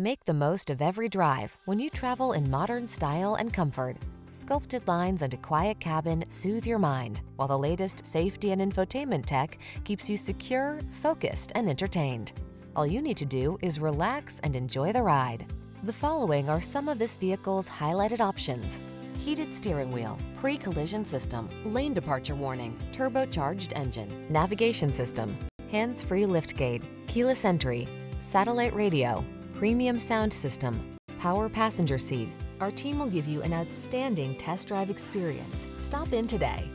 Make the most of every drive when you travel in modern style and comfort. Sculpted lines and a quiet cabin soothe your mind, while the latest safety and infotainment tech keeps you secure, focused, and entertained. All you need to do is relax and enjoy the ride. The following are some of this vehicle's highlighted options. Heated steering wheel, pre-collision system, lane departure warning, turbocharged engine, navigation system, hands-free liftgate, keyless entry, satellite radio, premium sound system, power passenger seat. Our team will give you an outstanding test drive experience. Stop in today.